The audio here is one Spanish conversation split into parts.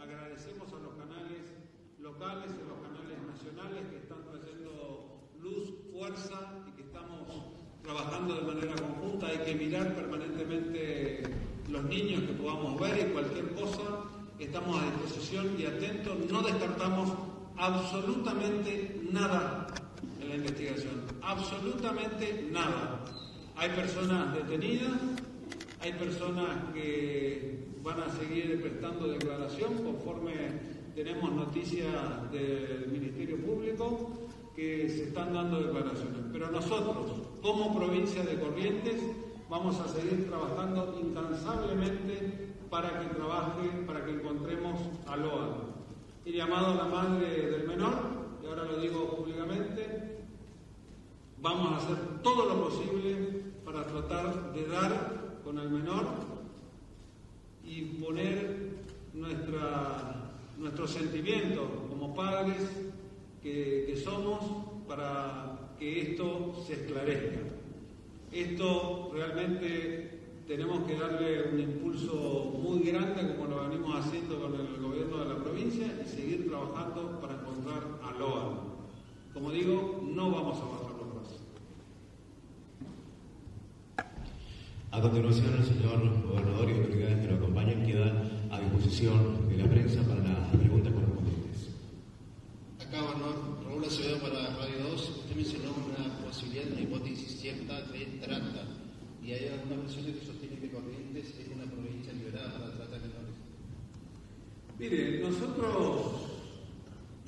Agradecemos a los canales locales y a los canales nacionales que están trayendo luz, fuerza y que estamos trabajando de manera conjunta. Hay que mirar permanentemente los niños que podamos ver y cualquier cosa. Estamos a disposición y atentos. No descartamos absolutamente nada en la investigación. Absolutamente nada. Hay personas detenidas, hay personas que van a seguir prestando declaración conforme tenemos noticias del Ministerio Público que se están dando declaraciones. Pero nosotros, como provincia de Corrientes, vamos a seguir trabajando incansablemente para que trabaje, para que encontremos a Loa. He llamado a la madre del menor, y ahora lo digo públicamente, vamos a hacer todo lo posible para tratar de dar con el menor y poner nuestra, nuestro sentimiento como padres que, que somos para que esto se esclarezca. Esto realmente tenemos que darle un impulso muy grande como lo venimos haciendo con el gobierno de la provincia y seguir trabajando para encontrar a LOA. Como digo, no vamos a los brazos. A continuación, el señor gobernador y autoridades que lo acompañan quedan a disposición de la prensa para las preguntas correspondientes. Acá, gobernador Raúl Acevedo para Radio 2. Usted mencionó una posibilidad, una hipótesis cierta de trata. Y hay algunas versiones que sostienen que Corrientes es una provincia liberada para tratar menores. Mire, nosotros,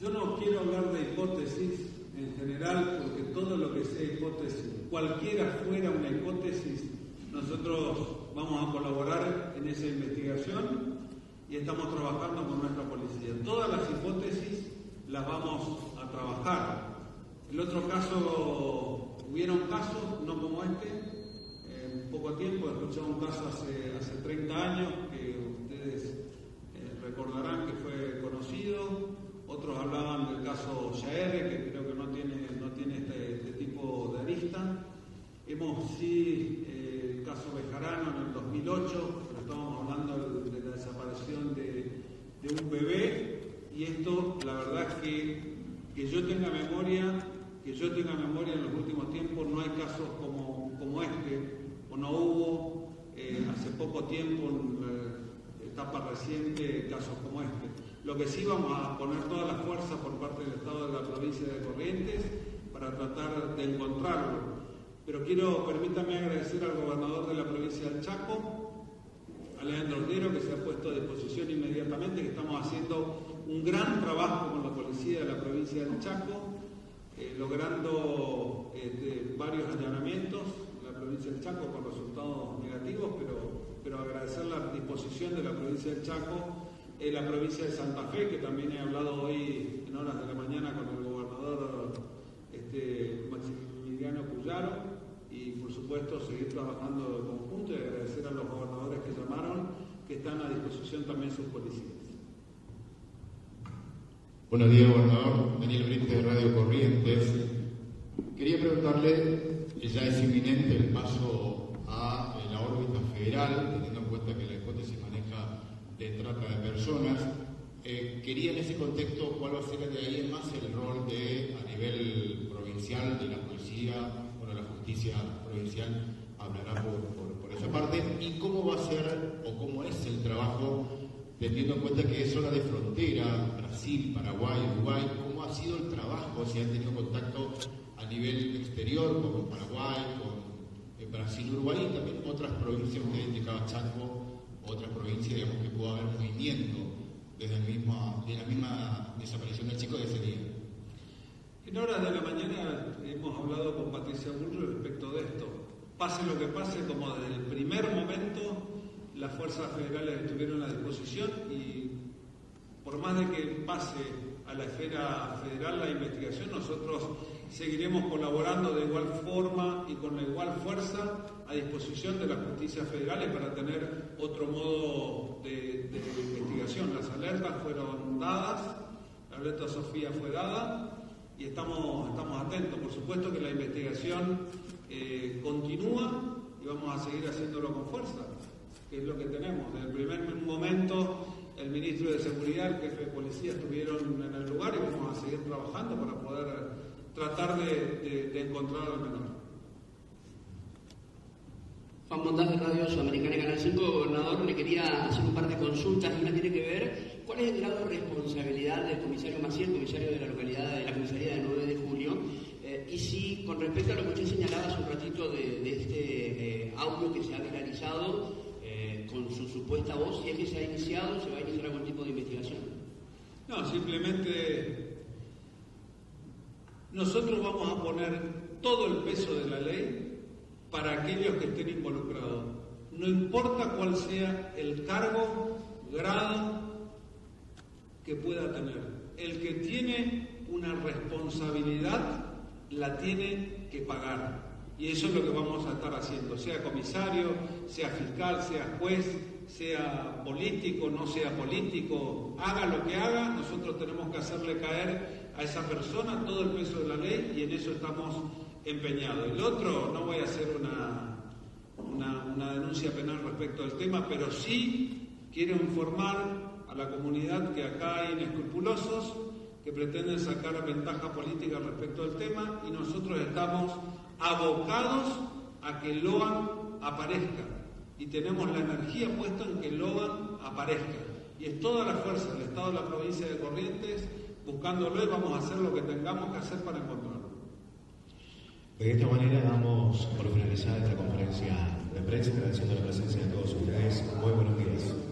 yo no quiero hablar de hipótesis en general, porque todo lo que sea hipótesis, cualquiera fuera una hipótesis, nosotros vamos a colaborar en esa investigación y estamos trabajando con nuestra policía. Todas las hipótesis las vamos a trabajar. El otro caso, hubieron casos, no como este, en poco tiempo, he escuchado un caso hace, hace 30 años que ustedes eh, recordarán que fue conocido, otros hablaban del caso Yaer, que creo que no tiene, no tiene este, este tipo de arista. Hemos sí 1988, pero estábamos hablando de la desaparición de, un bebé, y esto, la verdad que, que yo tenga memoria, que yo tenga memoria en los últimos tiempos, no hay casos como, como este, o no hubo eh, hace poco tiempo, en etapa reciente, casos como este. Lo que sí vamos a poner todas las fuerzas por parte del Estado de la provincia de Corrientes para tratar de encontrarlo. Pero quiero, permítame agradecer al gobernador de la provincia del Chaco, Alejandro Ordero, que se ha puesto a disposición inmediatamente, que estamos haciendo un gran trabajo con la policía de la provincia del Chaco, eh, logrando eh, varios allanamientos en la provincia del Chaco con resultados negativos, pero, pero agradecer la disposición de la provincia del Chaco, eh, la provincia de Santa Fe, que también he hablado hoy en horas de la mañana con el gobernador este, Maximiliano Cuyaro, supuesto seguir trabajando en conjunto y agradecer a los gobernadores que llamaron, que están a disposición también sus policías. Buenos días, gobernador. Daniel Brite de Radio Corrientes. Quería preguntarle, ya es inminente el paso a la órbita federal, teniendo en cuenta que la hipótesis maneja de trata de personas. Eh, quería en ese contexto cuál va a ser de ahí en más el rol de, a nivel provincial, de la policía, bueno, la provincial hablará por, por, esa parte, y cómo va a ser o cómo es el trabajo teniendo en cuenta que es zona de frontera, Brasil, Paraguay, Uruguay, ¿cómo ha sido el trabajo? Si han tenido contacto a nivel exterior con Paraguay, con Brasil, Uruguay y también otras provincias, usted indicaba Chaco, otras provincias, digamos que pudo haber movimiento desde, el mismo, de la misma desaparición del chico de ese día. En horas de la mañana hemos hablado con Patricia Bullrich respecto de esto. Pase lo que pase, como desde el primer momento las fuerzas federales estuvieron a disposición y por más de que pase a la esfera federal la investigación, nosotros seguiremos colaborando de igual forma y con igual fuerza a disposición de las justicias federales para tener otro modo de, de investigación. Las alertas fueron dadas, la alerta Sofía fue dada y estamos, estamos atentos. Por supuesto que la investigación eh, continúa y vamos a seguir haciéndolo con fuerza que es lo que tenemos. Desde el primer momento, el ministro de Seguridad, el jefe de policía estuvieron en el lugar y vamos a seguir trabajando para poder tratar de, encontrar al menor. Juan Montal de Radio Sudamericana Canal 5, gobernador, le quería hacer un par de consultas una tiene que ver cuál es el grado de responsabilidad del comisario Maciel, comisario de la localidad de la comisaría de 9 de julio, eh, y si con respecto a lo que usted señalaba hace un ratito de, este eh, audio que se ha realizado eh, con su supuesta voz, si es que se ha iniciado, se va a iniciar algún tipo de investigación. No, simplemente nosotros vamos a poner todo el peso de la ley para aquellos que estén involucrados. No importa cuál sea el cargo, grado que pueda tener. El que tiene una responsabilidad la tiene que pagar. Y eso es lo que vamos a estar haciendo, sea comisario, sea fiscal, sea juez, sea político, no sea político, haga lo que haga, nosotros tenemos que hacerle caer a esa persona todo el peso de la ley y en eso estamos empeñado. El otro, no voy a hacer una, una, denuncia penal respecto al tema, pero sí quiero informar a la comunidad que acá hay inescrupulosos que pretenden sacar ventaja política respecto al tema y nosotros estamos abocados a que Loan aparezca y tenemos la energía puesta en que Loan aparezca. Y es toda la fuerza del Estado de la provincia de Corrientes buscándolo y vamos a hacer lo que tengamos que hacer para encontrarlo. De esta manera damos por finalizada esta conferencia de prensa, agradeciendo la presencia de todos ustedes. Muy buenos días.